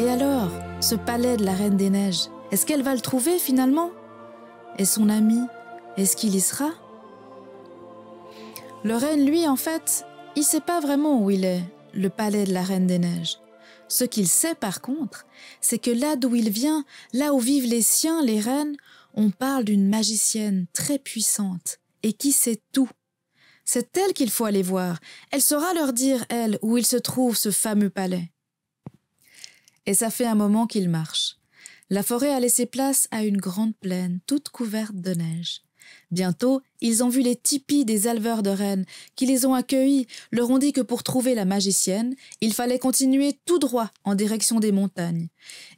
Et alors, ce palais de la Reine des Neiges, est-ce qu'elle va le trouver finalement? Et son ami, est-ce qu'il y sera? Le reine, lui, en fait, il sait pas vraiment où il est, le palais de la Reine des Neiges. Ce qu'il sait par contre, c'est que là d'où il vient, là où vivent les siens, les reines, on parle d'une magicienne très puissante et qui sait tout. C'est elle qu'il faut aller voir. Elle saura leur dire, elle, où il se trouve ce fameux palais. Et ça fait un moment qu'ils marchent. La forêt a laissé place à une grande plaine toute couverte de neige. Bientôt, ils ont vu les tipis des éleveurs de rennes, qui les ont accueillis, leur ont dit que pour trouver la magicienne, il fallait continuer tout droit en direction des montagnes,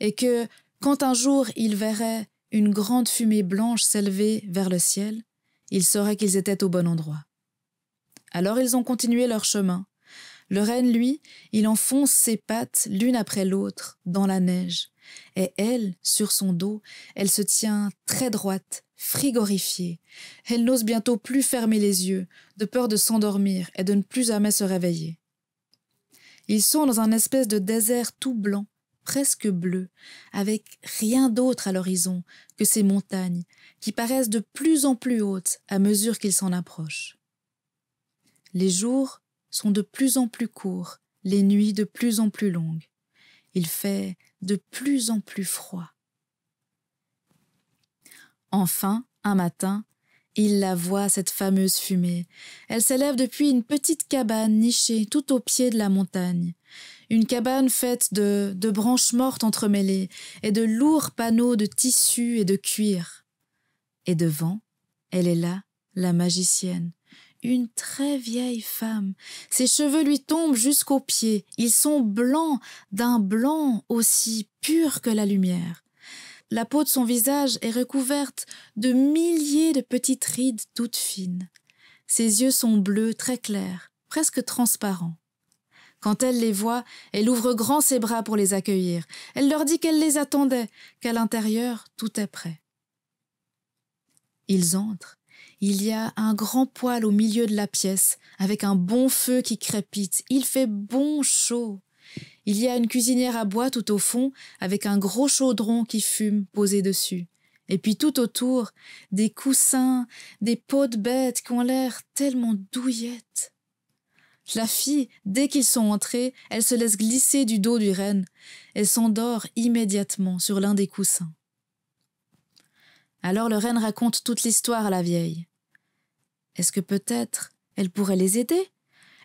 et que, quand un jour ils verraient une grande fumée blanche s'élever vers le ciel, ils sauraient qu'ils étaient au bon endroit. Alors ils ont continué leur chemin. Le renne, lui, il enfonce ses pattes l'une après l'autre dans la neige, et elle, sur son dos, elle se tient très droite, frigorifiée. Elle n'ose bientôt plus fermer les yeux, de peur de s'endormir et de ne plus jamais se réveiller. Ils sont dans un espèce de désert tout blanc, presque bleu, avec rien d'autre à l'horizon que ces montagnes qui paraissent de plus en plus hautes à mesure qu'ils s'en approchent. Les jours sont de plus en plus courts, les nuits de plus en plus longues. Il fait de plus en plus froid. Enfin, un matin, il la voit, cette fameuse fumée. Elle s'élève depuis une petite cabane nichée tout au pied de la montagne. Une cabane faite de, branches mortes entremêlées et de lourds panneaux de tissu et de cuir. Et devant, elle est là, la magicienne, une très vieille femme. Ses cheveux lui tombent jusqu'aux pieds. Ils sont blancs, d'un blanc aussi pur que la lumière. La peau de son visage est recouverte de milliers de petites rides toutes fines. Ses yeux sont bleus très clairs, presque transparents. Quand elle les voit, elle ouvre grand ses bras pour les accueillir. Elle leur dit qu'elle les attendait, qu'à l'intérieur tout est prêt. Ils entrent. Il y a un grand poêle au milieu de la pièce, avec un bon feu qui crépite. Il fait bon chaud. Il y a une cuisinière à bois tout au fond, avec un gros chaudron qui fume posé dessus. Et puis tout autour, des coussins, des peaux de bêtes qui ont l'air tellement douillettes. La fille, dès qu'ils sont entrés, elle se laisse glisser du dos du renne. Elle s'endort immédiatement sur l'un des coussins. Alors le reine raconte toute l'histoire à la vieille. Est-ce que peut-être elle pourrait les aider?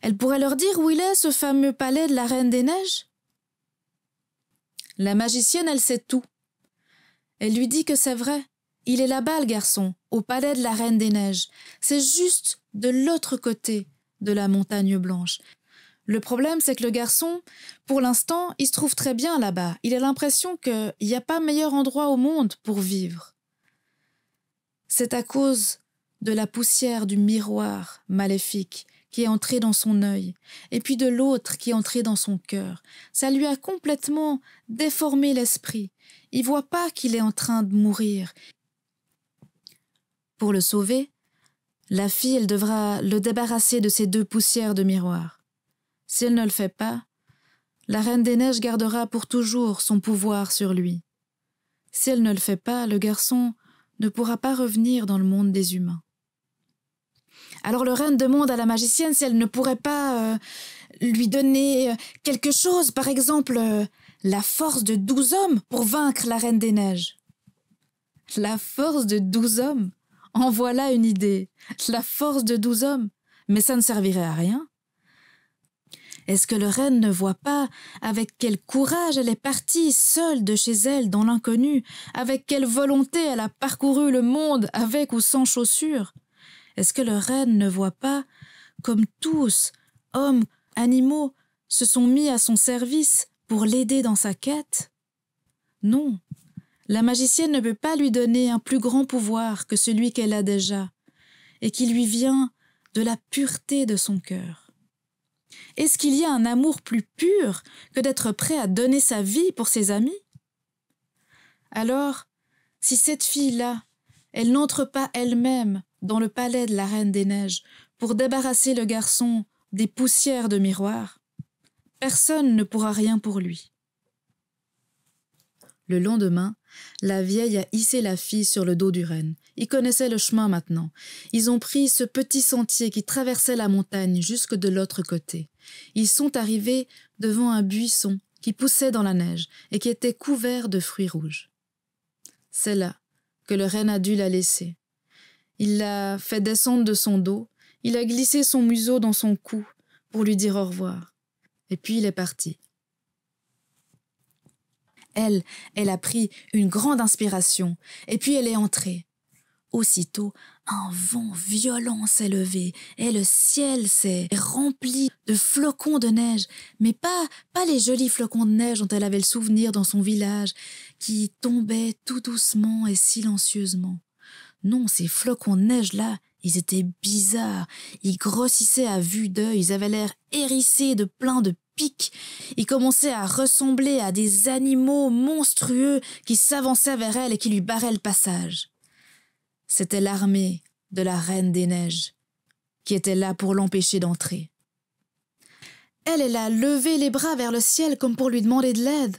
Elle pourrait leur dire où il est, ce fameux palais de la Reine des Neiges? La magicienne, elle sait tout. Elle lui dit que c'est vrai. Il est là-bas, le garçon, au palais de la Reine des Neiges. C'est juste de l'autre côté de la montagne blanche. Le problème, c'est que le garçon, pour l'instant, il se trouve très bien là-bas. Il a l'impression qu'il n'y a pas meilleur endroit au monde pour vivre. C'est à cause de la poussière du miroir maléfique qui est entré dans son œil, et puis de l'autre qui est entré dans son cœur. Ça lui a complètement déformé l'esprit. Il voit pas qu'il est en train de mourir. Pour le sauver, la fille, elle devra le débarrasser de ces deux poussières de miroir. Si elle ne le fait pas, la Reine des Neiges gardera pour toujours son pouvoir sur lui. Si elle ne le fait pas, le garçon ne pourra pas revenir dans le monde des humains. Alors le reine demande à la magicienne si elle ne pourrait pas euh, lui donner euh, quelque chose, par exemple euh, la force de douze hommes pour vaincre la reine des neiges. La force de douze hommes? En voilà une idée. La force de douze hommes? Mais ça ne servirait à rien. Est-ce que le reine ne voit pas avec quel courage elle est partie seule de chez elle dans l'inconnu, avec quelle volonté elle a parcouru le monde avec ou sans chaussures? Est-ce que le reine ne voit pas comme tous, hommes, animaux, se sont mis à son service pour l'aider dans sa quête? Non, la magicienne ne peut pas lui donner un plus grand pouvoir que celui qu'elle a déjà, et qui lui vient de la pureté de son cœur. Est-ce qu'il y a un amour plus pur que d'être prêt à donner sa vie pour ses amis? Alors, si cette fille-là, elle n'entre pas elle-même dans le palais de la Reine des Neiges pour débarrasser le garçon des poussières de miroir, personne ne pourra rien pour lui. Le lendemain, la vieille a hissé la fille sur le dos du renne. Ils connaissaient le chemin maintenant. Ils ont pris ce petit sentier qui traversait la montagne jusque de l'autre côté. Ils sont arrivés devant un buisson qui poussait dans la neige et qui était couvert de fruits rouges. C'est là que le renne a dû la laisser. Il l'a fait descendre de son dos, il a glissé son museau dans son cou pour lui dire au revoir. Et puis il est parti. Elle, elle a pris une grande inspiration, et puis elle est entrée. Aussitôt, un vent violent s'est levé, et le ciel s'est rempli de flocons de neige, mais pas, pas les jolis flocons de neige dont elle avait le souvenir dans son village, qui tombaient tout doucement et silencieusement. Non, ces flocons de neige-là, ils étaient bizarres, ils grossissaient à vue d'œil, ils avaient l'air hérissés de plein de pics, ils commençaient à ressembler à des animaux monstrueux qui s'avançaient vers elle et qui lui barraient le passage. C'était l'armée de la Reine des Neiges qui était là pour l'empêcher d'entrer. Elle, elle a levé les bras vers le ciel comme pour lui demander de l'aide.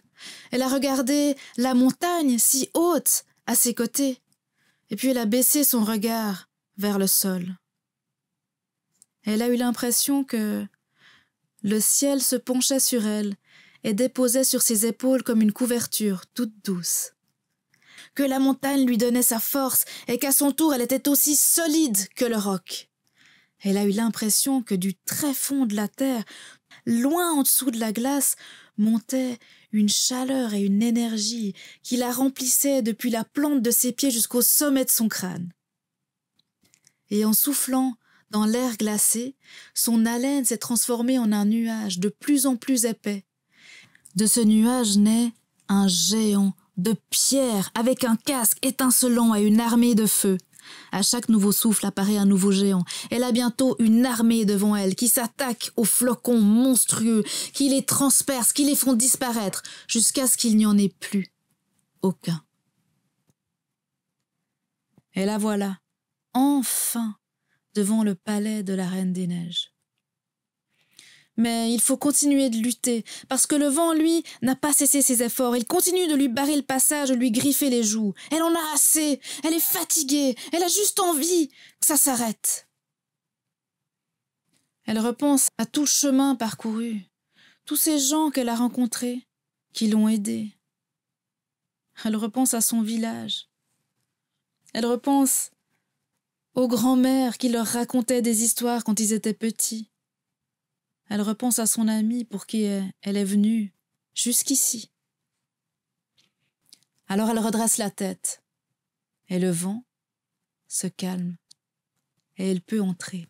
Elle a regardé la montagne si haute à ses côtés, et puis elle a baissé son regard vers le sol. Elle a eu l'impression que le ciel se penchait sur elle et déposait sur ses épaules comme une couverture toute douce. Que la montagne lui donnait sa force et qu'à son tour elle était aussi solide que le roc. Elle a eu l'impression que du très fond de la terre, loin en dessous de la glace, montait une chaleur et une énergie qui la remplissaient depuis la plante de ses pieds jusqu'au sommet de son crâne. Et en soufflant dans l'air glacé, son haleine s'est transformée en un nuage de plus en plus épais. De ce nuage naît un géant de pierre avec un casque étincelant et une armée de feu. À chaque nouveau souffle apparaît un nouveau géant. Elle a bientôt une armée devant elle qui s'attaque aux flocons monstrueux, qui les transperce, qui les font disparaître, jusqu'à ce qu'il n'y en ait plus aucun. Et la voilà, enfin, devant le palais de la Reine des Neiges. Mais il faut continuer de lutter, parce que le vent, lui, n'a pas cessé ses efforts. Il continue de lui barrer le passage, de lui griffer les joues. Elle en a assez. Elle est fatiguée. Elle a juste envie que ça s'arrête. Elle repense à tout chemin parcouru, tous ces gens qu'elle a rencontrés, qui l'ont aidée. Elle repense à son village. Elle repense aux grands-mères qui leur racontaient des histoires quand ils étaient petits. Elle repense à son amie pour qui elle est venue jusqu'ici. Alors elle redresse la tête, et le vent se calme, et elle peut entrer.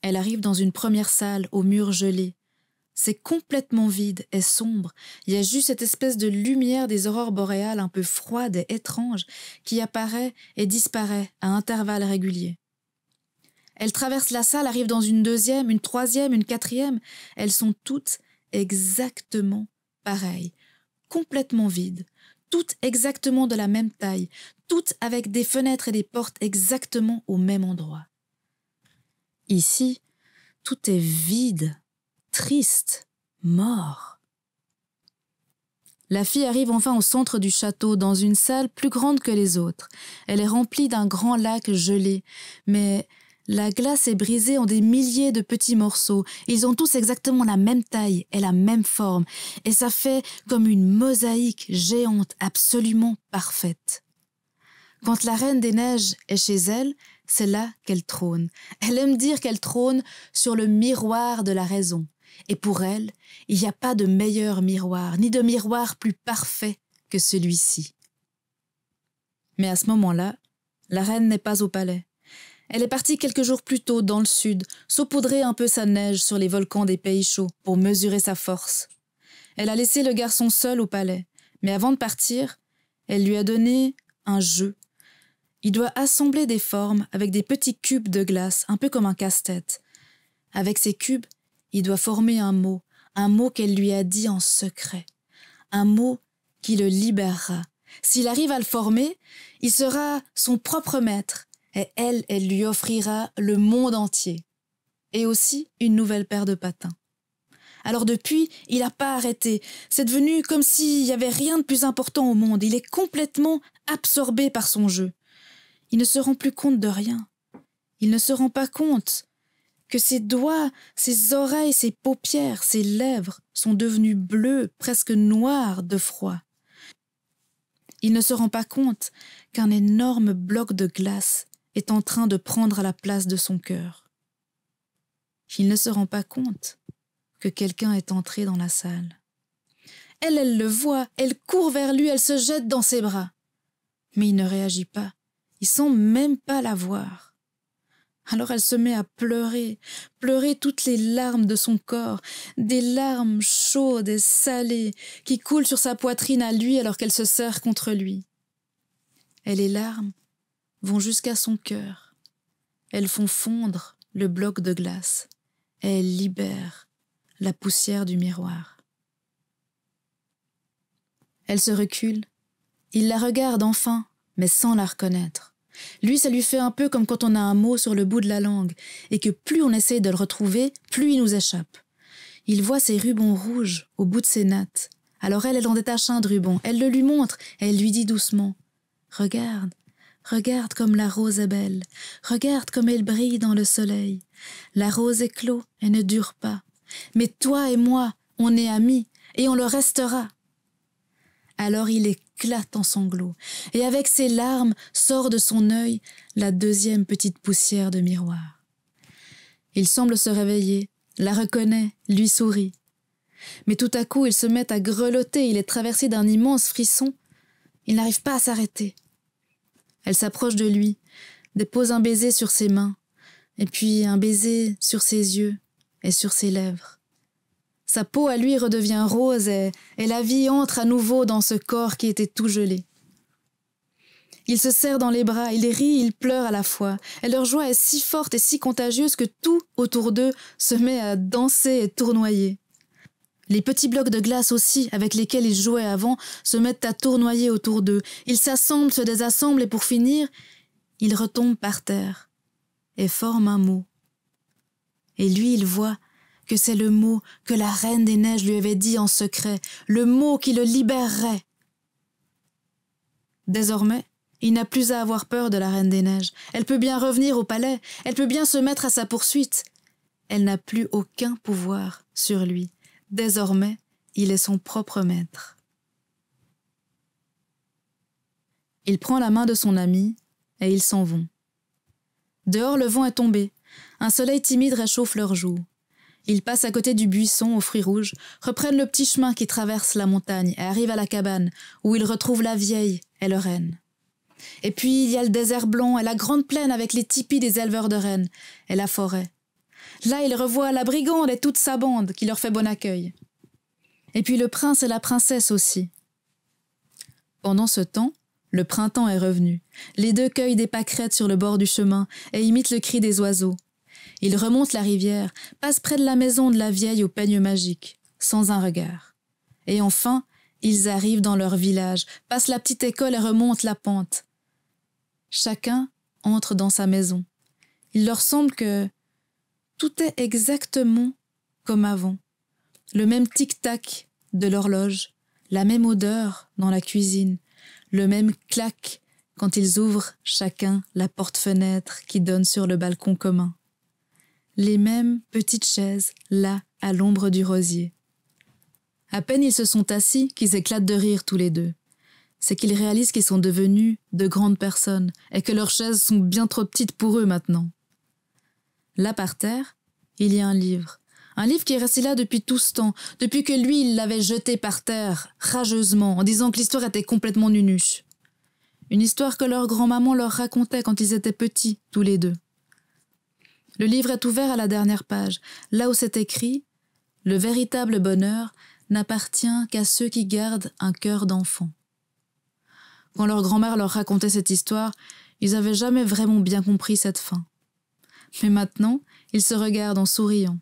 Elle arrive dans une première salle aux murs gelés, c'est complètement vide et sombre. Il y a juste cette espèce de lumière des aurores boréales un peu froide et étrange qui apparaît et disparaît à intervalles réguliers. Elle traverse la salle, arrive dans une deuxième, une troisième, une quatrième. Elles sont toutes exactement pareilles, complètement vides, toutes exactement de la même taille, toutes avec des fenêtres et des portes exactement au même endroit. Ici, tout est vide triste, mort. La fille arrive enfin au centre du château, dans une salle plus grande que les autres. Elle est remplie d'un grand lac gelé, mais la glace est brisée en des milliers de petits morceaux. Ils ont tous exactement la même taille et la même forme, et ça fait comme une mosaïque géante absolument parfaite. Quand la Reine des Neiges est chez elle, c'est là qu'elle trône. Elle aime dire qu'elle trône sur le miroir de la raison. Et pour elle, il n'y a pas de meilleur miroir, ni de miroir plus parfait que celui-ci. Mais à ce moment-là, la reine n'est pas au palais. Elle est partie quelques jours plus tôt dans le sud, saupoudrer un peu sa neige sur les volcans des pays chauds pour mesurer sa force. Elle a laissé le garçon seul au palais, mais avant de partir, elle lui a donné un jeu. Il doit assembler des formes avec des petits cubes de glace, un peu comme un casse-tête. Avec ces cubes, il doit former un mot, un mot qu'elle lui a dit en secret, un mot qui le libérera. S'il arrive à le former, il sera son propre maître, et elle, elle lui offrira le monde entier, et aussi une nouvelle paire de patins. Alors depuis, il n'a pas arrêté. C'est devenu comme s'il n'y avait rien de plus important au monde. Il est complètement absorbé par son jeu. Il ne se rend plus compte de rien. Il ne se rend pas compte que ses doigts, ses oreilles, ses paupières, ses lèvres sont devenus bleus, presque noirs de froid. Il ne se rend pas compte qu'un énorme bloc de glace est en train de prendre la place de son cœur. Il ne se rend pas compte que quelqu'un est entré dans la salle. Elle, elle le voit, elle court vers lui, elle se jette dans ses bras. Mais il ne réagit pas, il semble même pas la voir. Alors elle se met à pleurer, pleurer toutes les larmes de son corps, des larmes chaudes et salées qui coulent sur sa poitrine à lui alors qu'elle se serre contre lui. Et les larmes vont jusqu'à son cœur. Elles font fondre le bloc de glace elles libèrent la poussière du miroir. Elle se recule. Il la regarde enfin, mais sans la reconnaître. Lui, ça lui fait un peu comme quand on a un mot sur le bout de la langue, et que plus on essaye de le retrouver, plus il nous échappe. Il voit ses rubans rouges au bout de ses nattes. Alors elle, elle en détache un de ruban. Elle le lui montre, et elle lui dit doucement Regarde, regarde comme la rose est belle. Regarde comme elle brille dans le soleil. La rose éclot et ne dure pas. Mais toi et moi, on est amis, et on le restera. Alors il éclate en sanglots, et avec ses larmes sort de son œil la deuxième petite poussière de miroir. Il semble se réveiller, la reconnaît, lui sourit. Mais tout à coup il se met à grelotter, il est traversé d'un immense frisson. Il n'arrive pas à s'arrêter. Elle s'approche de lui, dépose un baiser sur ses mains, et puis un baiser sur ses yeux et sur ses lèvres. Sa peau à lui redevient rose et, la vie entre à nouveau dans ce corps qui était tout gelé. Il se serre dans les bras, il rit, il pleure à la fois, et leur joie est si forte et si contagieuse que tout autour d'eux se met à danser et tournoyer. Les petits blocs de glace aussi, avec lesquels ils jouaient avant, se mettent à tournoyer autour d'eux. Ils s'assemblent, se désassemblent, et pour finir, ils retombent par terre et forment un mot. Et lui, il voit que c'est le mot que la Reine des Neiges lui avait dit en secret, le mot qui le libérerait. Désormais, il n'a plus à avoir peur de la Reine des Neiges. Elle peut bien revenir au palais, elle peut bien se mettre à sa poursuite. Elle n'a plus aucun pouvoir sur lui. Désormais, il est son propre maître. Il prend la main de son ami et ils s'en vont. Dehors, le vent est tombé. Un soleil timide réchauffe leurs joues. Ils passent à côté du buisson aux fruits rouges, reprennent le petit chemin qui traverse la montagne et arrivent à la cabane, où ils retrouvent la vieille et le renne. Et puis il y a le désert blanc et la grande plaine avec les tipis des éleveurs de rennes, et la forêt. Là, ils revoient la brigande et toute sa bande qui leur fait bon accueil. Et puis le prince et la princesse aussi. Pendant ce temps, le printemps est revenu. Les deux cueillent des pâquerettes sur le bord du chemin et imitent le cri des oiseaux. Ils remontent la rivière, passent près de la maison de la vieille au peigne magique, sans un regard. Et enfin, ils arrivent dans leur village, passent la petite école et remontent la pente. Chacun entre dans sa maison. Il leur semble que tout est exactement comme avant. Le même tic-tac de l'horloge, la même odeur dans la cuisine, le même clac quand ils ouvrent chacun la porte-fenêtre qui donne sur le balcon commun les mêmes petites chaises, là, à l'ombre du rosier. À peine ils se sont assis qu'ils éclatent de rire tous les deux. C'est qu'ils réalisent qu'ils sont devenus de grandes personnes et que leurs chaises sont bien trop petites pour eux maintenant. Là par terre, il y a un livre. Un livre qui est resté là depuis tout ce temps, depuis que lui il l'avait jeté par terre, rageusement, en disant que l'histoire était complètement nunuche. Une histoire que leur grand-maman leur racontait quand ils étaient petits, tous les deux. Le livre est ouvert à la dernière page, là où c'est écrit Le véritable bonheur n'appartient qu'à ceux qui gardent un cœur d'enfant. Quand leur grand-mère leur racontait cette histoire, ils n'avaient jamais vraiment bien compris cette fin. Mais maintenant, ils se regardent en souriant.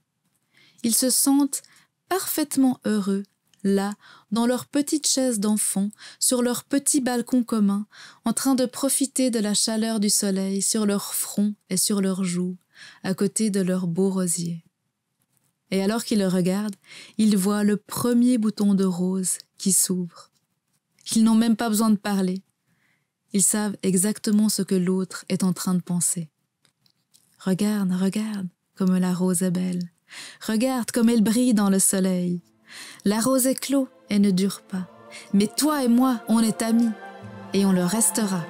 Ils se sentent parfaitement heureux, là, dans leur petite chaise d'enfant, sur leur petit balcon commun, en train de profiter de la chaleur du soleil sur leur front et sur leurs joues, à côté de leurs beaux rosiers. Et alors qu'il le regarde, il voit le premier bouton de rose qui s'ouvre. Ils n'ont même pas besoin de parler. Ils savent exactement ce que l'autre est en train de penser. Regarde, regarde, comme la rose est belle. Regarde comme elle brille dans le soleil. La rose est et ne dure pas. Mais toi et moi, on est amis, et on le restera.